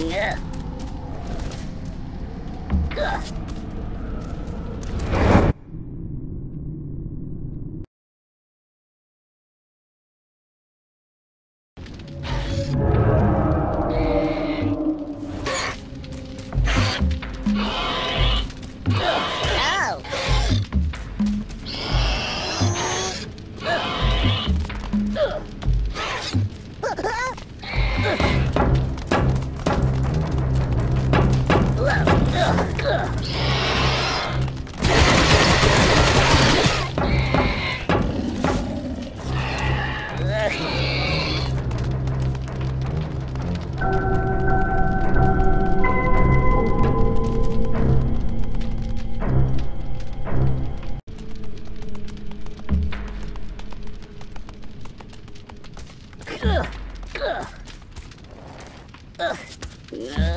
Oh. Ugh.